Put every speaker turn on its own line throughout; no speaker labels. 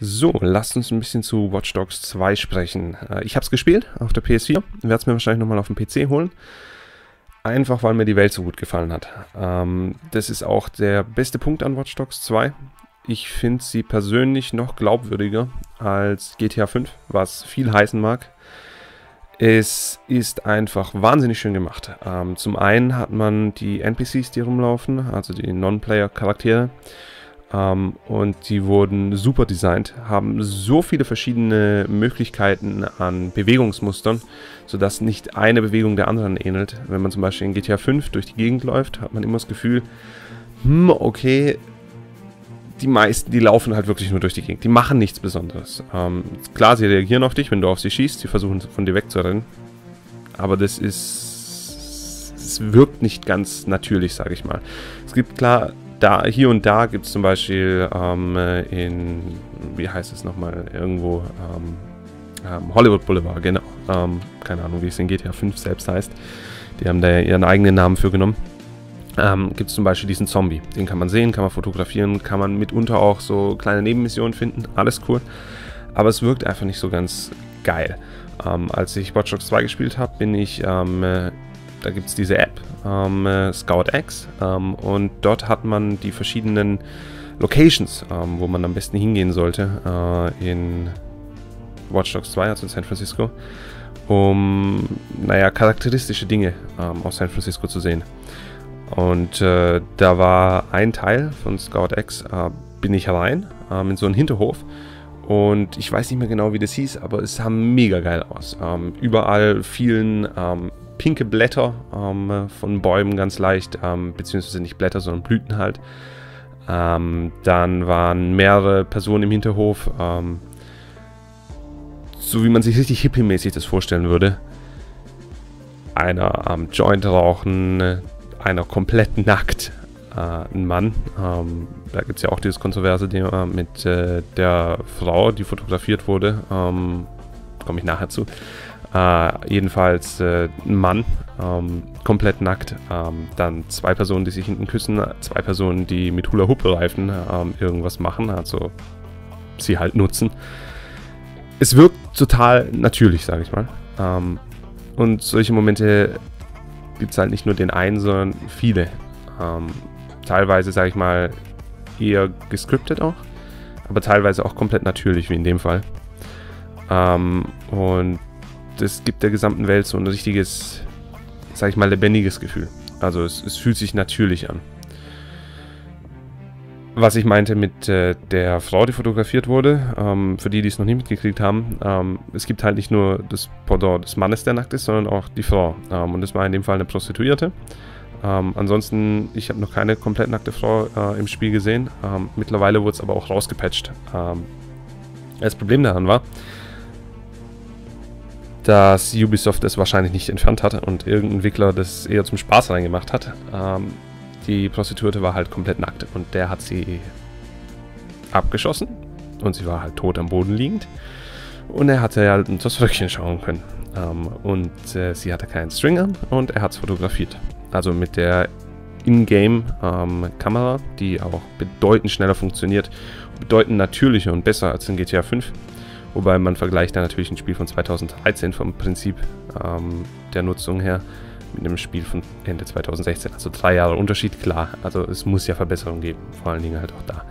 So, lasst uns ein bisschen zu Watch Dogs 2 sprechen. Äh, ich habe es gespielt auf der PS4, werde es mir wahrscheinlich nochmal auf dem PC holen. Einfach weil mir die Welt so gut gefallen hat. Ähm, das ist auch der beste Punkt an Watch Dogs 2. Ich finde sie persönlich noch glaubwürdiger als GTA 5, was viel heißen mag. Es ist einfach wahnsinnig schön gemacht. Ähm, zum einen hat man die NPCs, die rumlaufen, also die Non-Player-Charaktere. Ähm, und die wurden super designt, haben so viele verschiedene Möglichkeiten an Bewegungsmustern, sodass nicht eine Bewegung der anderen ähnelt. Wenn man zum Beispiel in GTA 5 durch die Gegend läuft, hat man immer das Gefühl, hm, okay, die meisten, die laufen halt wirklich nur durch die Gegend. Die machen nichts Besonderes. Ähm, klar, sie reagieren auf dich, wenn du auf sie schießt. Sie versuchen von dir wegzurennen. Aber das ist... Es wirkt nicht ganz natürlich, sage ich mal. Es gibt klar da, hier und da gibt es zum Beispiel ähm, in, wie heißt es nochmal, irgendwo, ähm, ähm, Hollywood Boulevard, genau. Ähm, keine Ahnung, wie es in GTA 5 selbst heißt. Die haben da ihren eigenen Namen für genommen. Ähm, gibt es zum Beispiel diesen Zombie. Den kann man sehen, kann man fotografieren, kann man mitunter auch so kleine Nebenmissionen finden. Alles cool. Aber es wirkt einfach nicht so ganz geil. Ähm, als ich Watch Dogs 2 gespielt habe, bin ich, ähm, äh, da gibt es diese App, ähm, äh, Scout X. Ähm, und dort hat man die verschiedenen Locations, ähm, wo man am besten hingehen sollte äh, in Watch Dogs 2, also in San Francisco, um, naja, charakteristische Dinge ähm, aus San Francisco zu sehen. Und äh, da war ein Teil von Scout X, äh, bin ich rein, ähm, in so einen Hinterhof. Und ich weiß nicht mehr genau, wie das hieß, aber es sah mega geil aus. Ähm, überall vielen ähm, pinke Blätter ähm, von Bäumen ganz leicht, ähm, beziehungsweise nicht Blätter, sondern Blüten halt. Ähm, dann waren mehrere Personen im Hinterhof, ähm, so wie man sich richtig hippie-mäßig das vorstellen würde. Einer am Joint rauchen, einer komplett nackt, äh, ein Mann. Ähm, da gibt es ja auch dieses kontroverse Thema mit äh, der Frau, die fotografiert wurde. Ähm, Komme ich nachher zu. Äh, jedenfalls äh, ein Mann, ähm, komplett nackt. Ähm, dann zwei Personen, die sich hinten küssen. Zwei Personen, die mit Hula-Hoop-Reifen ähm, irgendwas machen, also sie halt nutzen. Es wirkt total natürlich, sage ich mal. Ähm, und solche Momente gibt es halt nicht nur den einen, sondern viele. Ähm, teilweise, sage ich mal, eher gescriptet auch, aber teilweise auch komplett natürlich, wie in dem Fall. Ähm, und das gibt der gesamten Welt so ein richtiges, sag ich mal, lebendiges Gefühl. Also es, es fühlt sich natürlich an. Was ich meinte mit äh, der Frau, die fotografiert wurde, ähm, für die, die es noch nie mitgekriegt haben, ähm, es gibt halt nicht nur das Pendant des Mannes, der nackt ist, sondern auch die Frau. Ähm, und das war in dem Fall eine Prostituierte. Ähm, ansonsten, ich habe noch keine komplett nackte Frau äh, im Spiel gesehen. Ähm, mittlerweile wurde es aber auch rausgepatcht. Ähm, das Problem daran war, dass Ubisoft es wahrscheinlich nicht entfernt hat und irgendein Entwickler das eher zum Spaß reingemacht hat. Ähm, die Prostituierte war halt komplett nackt und der hat sie abgeschossen und sie war halt tot am Boden liegend. Und er hatte halt unter das Röckchen schauen können. Ähm, und äh, sie hatte keinen String an und er hat es fotografiert. Also mit der Ingame-Kamera, ähm, die auch bedeutend schneller funktioniert, bedeutend natürlicher und besser als in GTA 5. Wobei man vergleicht da natürlich ein Spiel von 2013 vom Prinzip ähm, der Nutzung her mit einem Spiel von Ende 2016. Also drei Jahre Unterschied, klar. Also es muss ja Verbesserungen geben, vor allen Dingen halt auch da.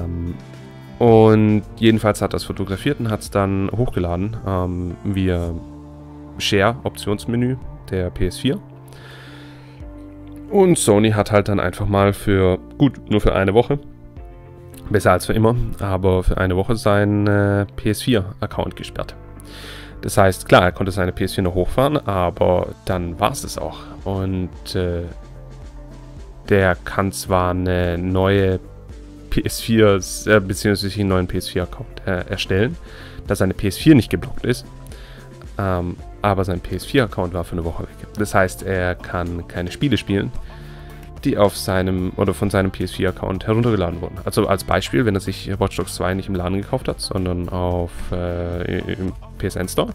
Ähm, und jedenfalls hat das fotografiert und hat es dann hochgeladen ähm, via Share-Optionsmenü der PS4. Und Sony hat halt dann einfach mal für, gut, nur für eine Woche, Besser als für immer, aber für eine Woche seinen äh, PS4-Account gesperrt. Das heißt, klar, er konnte seine PS4 noch hochfahren, aber dann war es das auch. Und äh, der kann zwar eine neue PS4, äh, beziehungsweise einen neuen PS4-Account äh, erstellen, da seine PS4 nicht geblockt ist, ähm, aber sein PS4-Account war für eine Woche weg. Das heißt, er kann keine Spiele spielen die auf seinem oder von seinem PS4-Account heruntergeladen wurden. Also als Beispiel, wenn er sich Watch Dogs 2 nicht im Laden gekauft hat, sondern auf äh, im PSN Store,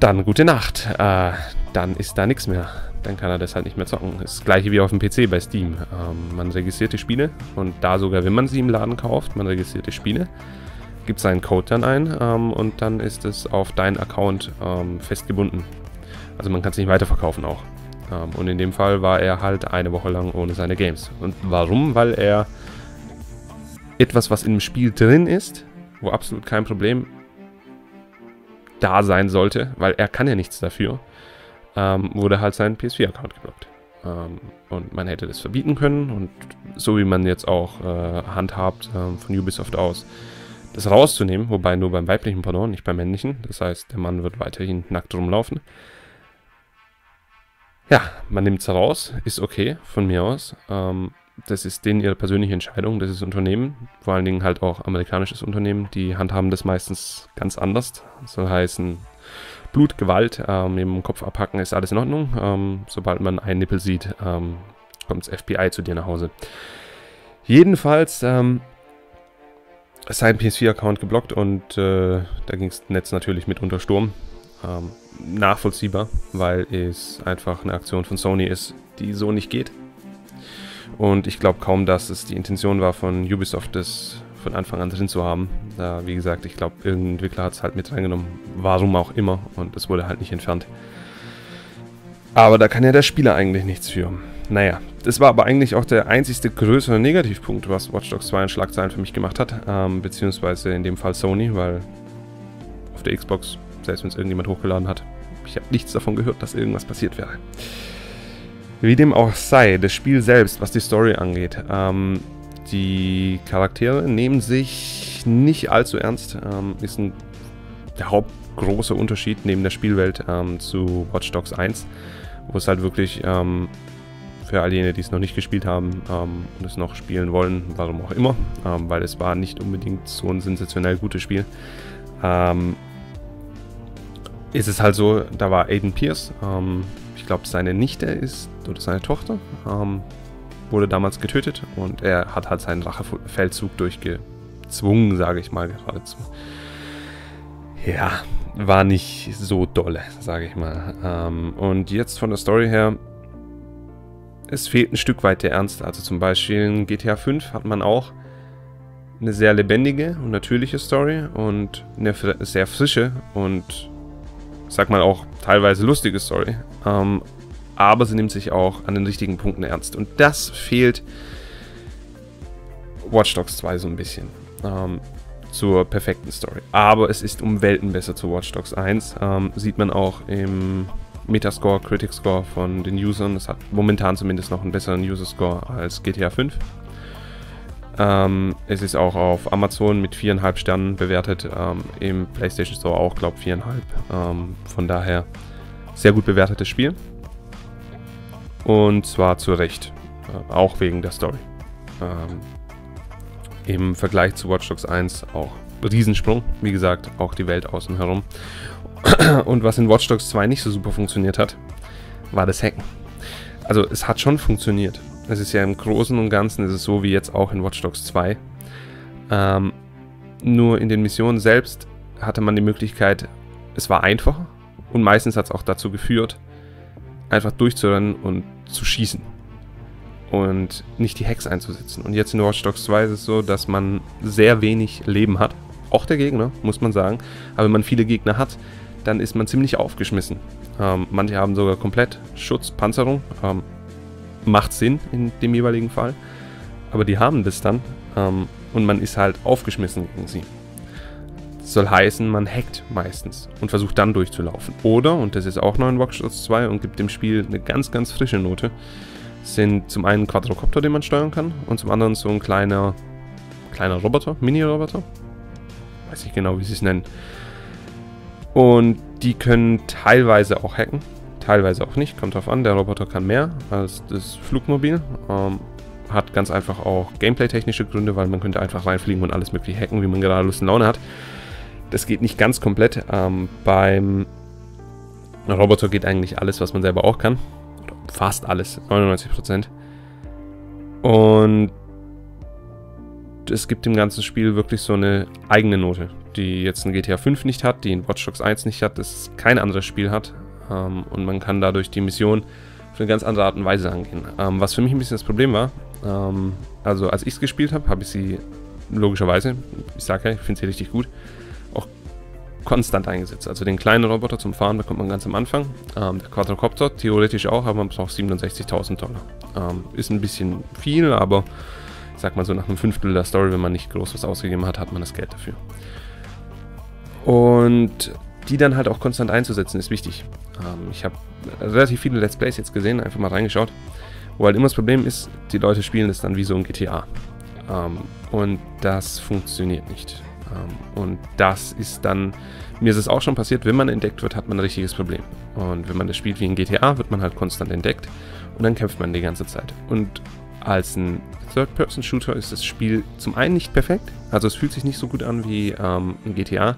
dann gute Nacht. Äh, dann ist da nichts mehr. Dann kann er das halt nicht mehr zocken. Das gleiche wie auf dem PC bei Steam. Ähm, man registriert die Spiele und da sogar, wenn man sie im Laden kauft, man registriert die Spiele, gibt seinen Code dann ein ähm, und dann ist es auf deinen Account ähm, festgebunden. Also man kann es nicht weiterverkaufen auch. Ähm, und in dem Fall war er halt eine Woche lang ohne seine Games. Und warum? Weil er etwas, was im Spiel drin ist, wo absolut kein Problem da sein sollte, weil er kann ja nichts dafür, ähm, wurde halt sein PS4-Account geblockt. Ähm, und man hätte das verbieten können und so wie man jetzt auch äh, handhabt äh, von Ubisoft aus, das rauszunehmen, wobei nur beim weiblichen Pardon, nicht beim männlichen. Das heißt, der Mann wird weiterhin nackt rumlaufen. Ja, man nimmt es raus, ist okay von mir aus. Ähm, das ist denen ihre persönliche Entscheidung, das ist Unternehmen, vor allen Dingen halt auch amerikanisches Unternehmen, die handhaben das meistens ganz anders. Das soll heißen, Blut, Gewalt, ähm, im Kopf abhacken ist alles in Ordnung. Ähm, sobald man einen Nippel sieht, ähm, kommt das FBI zu dir nach Hause. Jedenfalls ähm, sein PS4-Account geblockt und äh, da ging das Netz natürlich mit unter Sturm. Ähm, nachvollziehbar, weil es einfach eine Aktion von Sony ist, die so nicht geht. Und ich glaube kaum, dass es die Intention war von Ubisoft, das von Anfang an drin zu haben. Da, wie gesagt, ich glaube, irgendein Entwickler hat es halt mit reingenommen, warum auch immer, und es wurde halt nicht entfernt. Aber da kann ja der Spieler eigentlich nichts für. Naja, das war aber eigentlich auch der einzigste größere Negativpunkt, was Watch Dogs 2 in Schlagzeilen für mich gemacht hat. Ähm, beziehungsweise in dem Fall Sony, weil auf der Xbox, selbst wenn es irgendjemand hochgeladen hat, ich habe nichts davon gehört, dass irgendwas passiert wäre. Wie dem auch sei, das Spiel selbst, was die Story angeht, ähm, die Charaktere nehmen sich nicht allzu ernst. Ähm, ist ein, der hauptgroße Unterschied neben der Spielwelt ähm, zu Watch Dogs 1, wo es halt wirklich ähm, für all jene, die es noch nicht gespielt haben ähm, und es noch spielen wollen, warum auch immer, ähm, weil es war nicht unbedingt so ein sensationell gutes Spiel. Ähm, ist es halt so, da war Aiden Pierce, ich glaube, seine Nichte ist, oder seine Tochter, ähm, wurde damals getötet und er hat halt seinen Rachefeldzug durchgezwungen, sage ich mal geradezu. Ja, war nicht so dolle, sage ich mal. Ähm, und jetzt von der Story her, es fehlt ein Stück weit der Ernst. Also zum Beispiel in GTA 5 hat man auch eine sehr lebendige und natürliche Story und eine sehr frische und sag mal auch teilweise lustige Story. Ähm, aber sie nimmt sich auch an den richtigen Punkten ernst. Und das fehlt Watch Dogs 2 so ein bisschen. Ähm, zur perfekten Story. Aber es ist um Welten besser zu Watch Dogs 1. Ähm, sieht man auch im Metascore, Critic Score von den Usern. Es hat momentan zumindest noch einen besseren User Score als GTA 5. Ähm, es ist auch auf Amazon mit 4,5 Sternen bewertet. Ähm, Im PlayStation Store auch, glaube ich, 4,5. Ähm, von daher sehr gut bewertetes Spiel. Und zwar zu Recht. Äh, auch wegen der Story. Ähm, Im Vergleich zu Watch Dogs 1 auch Riesensprung. Wie gesagt, auch die Welt außen herum. Und was in Watch Dogs 2 nicht so super funktioniert hat, war das Hacken. Also es hat schon funktioniert. Es ist ja im Großen und Ganzen ist es so wie jetzt auch in Watch Dogs 2. Ähm, nur in den Missionen selbst hatte man die Möglichkeit, es war einfacher und meistens hat es auch dazu geführt, einfach durchzurennen und zu schießen. Und nicht die Hex einzusetzen. Und jetzt in Watch Dogs 2 ist es so, dass man sehr wenig Leben hat. Auch der Gegner, muss man sagen. Aber wenn man viele Gegner hat, dann ist man ziemlich aufgeschmissen. Ähm, manche haben sogar komplett Schutz, Panzerung. Ähm, macht Sinn in dem jeweiligen Fall. Aber die haben das dann ähm, und man ist halt aufgeschmissen gegen sie. Das soll heißen, man hackt meistens und versucht dann durchzulaufen. Oder, und das ist auch noch in Watchdogs 2 und gibt dem Spiel eine ganz, ganz frische Note, sind zum einen Quadrocopter, den man steuern kann, und zum anderen so ein kleiner, kleiner Roboter, Mini-Roboter. Weiß ich genau, wie sie es nennen. Und die können teilweise auch hacken teilweise auch nicht, kommt drauf an. Der Roboter kann mehr als das Flugmobil. Ähm, hat ganz einfach auch gameplay-technische Gründe, weil man könnte einfach reinfliegen und alles mögliche hacken, wie man gerade Lust und Laune hat. Das geht nicht ganz komplett. Ähm, beim Roboter geht eigentlich alles, was man selber auch kann. Fast alles, 99%. Und es gibt dem ganzen Spiel wirklich so eine eigene Note, die jetzt ein GTA 5 nicht hat, die ein Watch Dogs 1 nicht hat, das kein anderes Spiel hat. Ähm, und man kann dadurch die Mission auf eine ganz andere Art und Weise angehen. Ähm, was für mich ein bisschen das Problem war, ähm, also als ich es gespielt habe, habe ich sie logischerweise, ich sage ja, ich finde sie richtig gut, auch konstant eingesetzt. Also den kleinen Roboter zum Fahren bekommt man ganz am Anfang. Ähm, der Quadrocopter theoretisch auch, aber man braucht 67.000 Dollar. Ähm, ist ein bisschen viel, aber ich sag mal so nach einem Fünftel der Story, wenn man nicht groß was ausgegeben hat, hat man das Geld dafür. Und die dann halt auch konstant einzusetzen, ist wichtig. Ähm, ich habe relativ viele Let's Plays jetzt gesehen, einfach mal reingeschaut, wo halt immer das Problem ist, die Leute spielen es dann wie so ein GTA. Ähm, und das funktioniert nicht. Ähm, und das ist dann, mir ist es auch schon passiert, wenn man entdeckt wird, hat man ein richtiges Problem. Und wenn man das spielt wie ein GTA, wird man halt konstant entdeckt und dann kämpft man die ganze Zeit. Und als ein Third-Person-Shooter ist das Spiel zum einen nicht perfekt, also es fühlt sich nicht so gut an wie ähm, ein GTA.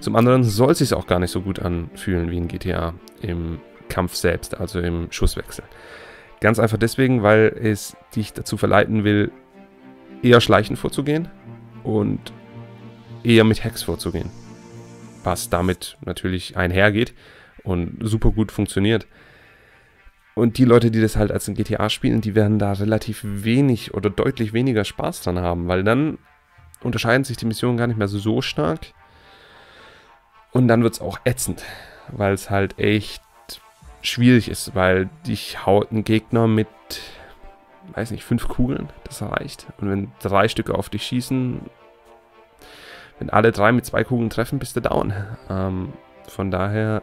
Zum anderen soll es sich auch gar nicht so gut anfühlen wie ein GTA im Kampf selbst, also im Schusswechsel. Ganz einfach deswegen, weil es dich dazu verleiten will, eher schleichend vorzugehen und eher mit Hacks vorzugehen. Was damit natürlich einhergeht und super gut funktioniert. Und die Leute, die das halt als ein GTA spielen, die werden da relativ wenig oder deutlich weniger Spaß dran haben, weil dann unterscheiden sich die Missionen gar nicht mehr so stark. Und dann wird es auch ätzend, weil es halt echt schwierig ist, weil dich haut ein Gegner mit, weiß nicht, fünf Kugeln, das reicht. Und wenn drei Stücke auf dich schießen, wenn alle drei mit zwei Kugeln treffen, bist du down. Ähm, von daher,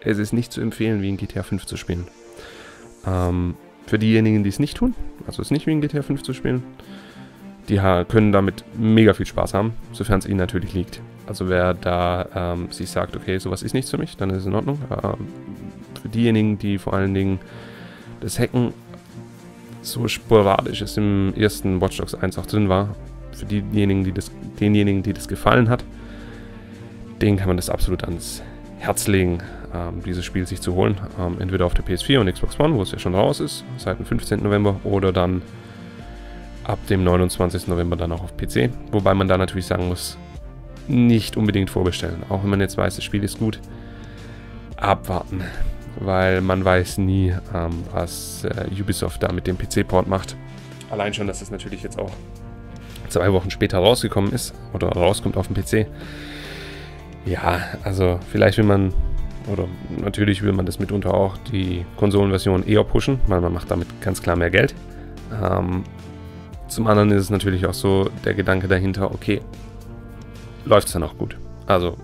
es ist nicht zu empfehlen, wie in GTA 5 zu spielen. Ähm, für diejenigen, die es nicht tun, also es nicht wie in GTA 5 zu spielen, die können damit mega viel Spaß haben, sofern es ihnen natürlich liegt. Also wer da ähm, sich sagt, okay, sowas ist nichts für mich, dann ist es in Ordnung. Ähm, für diejenigen, die vor allen Dingen das Hacken so sporadisch es im ersten Watch Dogs 1 auch drin war, für diejenigen, die das, denjenigen, die das gefallen hat, denen kann man das absolut ans Herz legen, ähm, dieses Spiel sich zu holen. Ähm, entweder auf der PS4 und Xbox One, wo es ja schon raus ist, seit dem 15. November, oder dann ab dem 29. November dann auch auf PC. Wobei man da natürlich sagen muss, nicht unbedingt vorbestellen. Auch wenn man jetzt weiß, das Spiel ist gut, abwarten. Weil man weiß nie, ähm, was äh, Ubisoft da mit dem PC-Port macht. Allein schon, dass es natürlich jetzt auch zwei Wochen später rausgekommen ist oder rauskommt auf dem PC. Ja, also vielleicht will man, oder natürlich will man das mitunter auch, die Konsolenversion eher pushen, weil man macht damit ganz klar mehr Geld. Ähm, zum anderen ist es natürlich auch so der Gedanke dahinter, okay, läuft es dann auch gut. Also,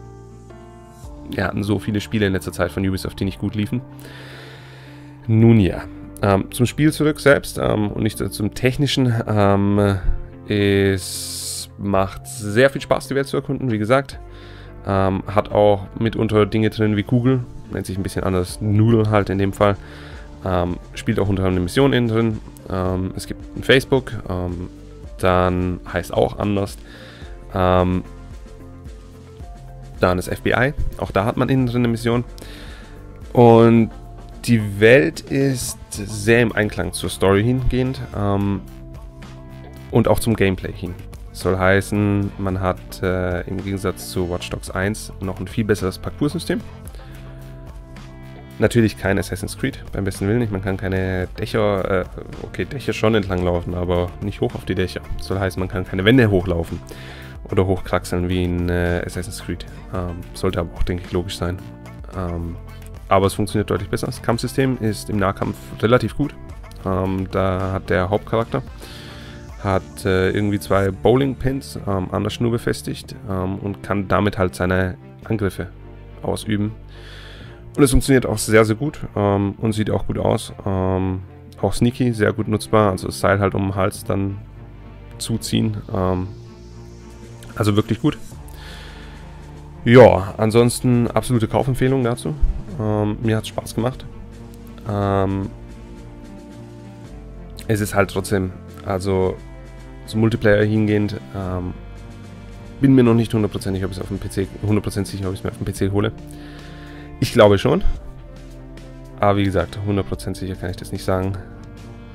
wir hatten so viele Spiele in letzter Zeit von Ubisoft, die nicht gut liefen. Nun ja, ähm, zum Spiel zurück selbst ähm, und nicht zum technischen. Ähm, es macht sehr viel Spaß, die Welt zu erkunden, wie gesagt. Ähm, hat auch mitunter Dinge drin wie Kugel, nennt sich ein bisschen anders, Noodle halt in dem Fall. Ähm, spielt auch unter anderem eine Mission innen drin. Ähm, es gibt ein Facebook, ähm, dann heißt auch anders. Ähm, dann das FBI, auch da hat man innen drin eine Mission. Und die Welt ist sehr im Einklang zur Story hingehend. Ähm, und auch zum Gameplay hin. Soll heißen, man hat äh, im Gegensatz zu Watch Dogs 1 noch ein viel besseres Parcoursystem. Natürlich kein Assassin's Creed, beim besten Willen nicht. Man kann keine Dächer, äh, okay, Dächer schon entlang laufen, aber nicht hoch auf die Dächer. Soll heißen, man kann keine Wände hochlaufen oder hochkraxeln wie in äh, Assassin's Creed. Ähm, sollte aber auch, denke ich, logisch sein. Ähm, aber es funktioniert deutlich besser. Das Kampfsystem ist im Nahkampf relativ gut. Ähm, da hat der Hauptcharakter hat äh, irgendwie zwei Bowling-Pins ähm, an der Schnur befestigt ähm, und kann damit halt seine Angriffe ausüben. Und es funktioniert auch sehr, sehr gut ähm, und sieht auch gut aus. Ähm, auch sneaky, sehr gut nutzbar. Also das Seil halt um den Hals dann zuziehen. Ähm, also wirklich gut. Ja, ansonsten absolute Kaufempfehlung dazu. Ähm, mir hat es Spaß gemacht. es ist halt trotzdem also zum Multiplayer hingehend, ähm, bin mir noch nicht hundertprozentig, ob ich es auf dem PC, 100% sicher, ob ich es mir auf dem PC hole. Ich glaube schon. Aber wie gesagt, 100% sicher kann ich das nicht sagen.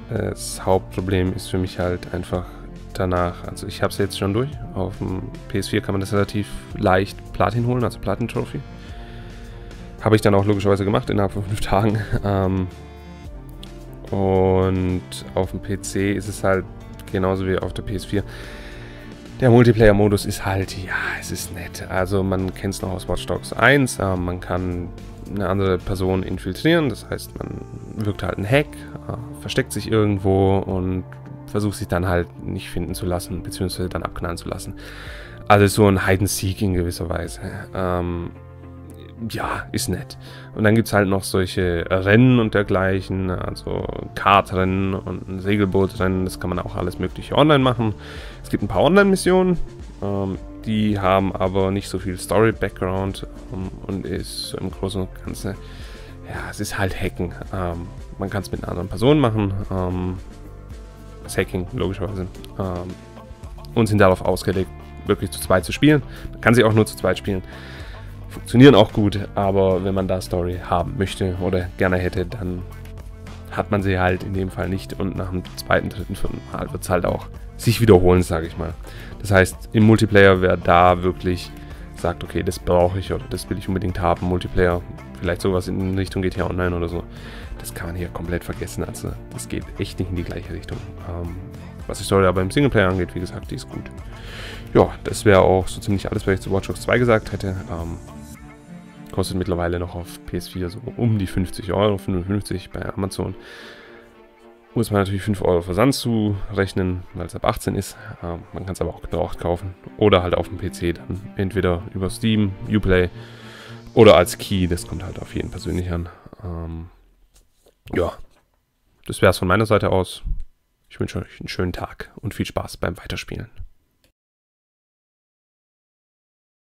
Das Hauptproblem ist für mich halt einfach danach, also ich habe es jetzt schon durch. Auf dem PS4 kann man das relativ leicht Platin holen, also Platin Trophy. Habe ich dann auch logischerweise gemacht innerhalb von fünf Tagen. Ähm, und auf dem PC ist es halt genauso wie auf der PS4. Der Multiplayer-Modus ist halt, ja, es ist nett. Also man kennt es noch aus Watch Dogs 1. Äh, man kann eine andere Person infiltrieren. Das heißt, man wirkt halt ein Hack, äh, versteckt sich irgendwo und versucht sich dann halt nicht finden zu lassen, beziehungsweise dann abknallen zu lassen. Also so ein Hide-and-Seek in gewisser Weise. Ähm, ja, ist nett. Und dann gibt es halt noch solche Rennen und dergleichen, also Kartrennen und ein Segelbootrennen, das kann man auch alles mögliche online machen. Es gibt ein paar Online-Missionen, ähm, die haben aber nicht so viel Story-Background ähm, und ist im Großen und Ganzen, ja, es ist halt Hacken. Ähm, man kann es mit einer anderen Person machen. Ähm, das Hacking, logischerweise. Ähm, und sind darauf ausgelegt, wirklich zu zweit zu spielen. Man kann sie auch nur zu zweit spielen. Funktionieren auch gut, aber wenn man da Story haben möchte oder gerne hätte, dann hat man sie halt in dem Fall nicht und nach dem zweiten, dritten, vierten Mal wird es halt auch sich wiederholen, sage ich mal. Das heißt, im Multiplayer, wer da wirklich sagt, okay, das brauche ich oder das will ich unbedingt haben, Multiplayer, vielleicht sowas in Richtung GTA Online oder so, das kann man hier komplett vergessen. Also das geht echt nicht in die gleiche Richtung. Ähm, was die Story aber im Singleplayer angeht, wie gesagt, die ist gut. Ja, das wäre auch so ziemlich alles, was ich zu Watch Dogs 2 gesagt hätte. Ähm, kostet mittlerweile noch auf PS4 so um die 50 Euro, 55 bei Amazon. Muss man natürlich 5 Euro Versand zurechnen, weil es ab 18 ist. Ähm, man kann es aber auch gebraucht kaufen. Oder halt auf dem PC dann entweder über Steam, Uplay oder als Key. Das kommt halt auf jeden persönlich an. Ähm, ja, das wäre es von meiner Seite aus. Ich wünsche euch einen schönen Tag und viel Spaß beim Weiterspielen.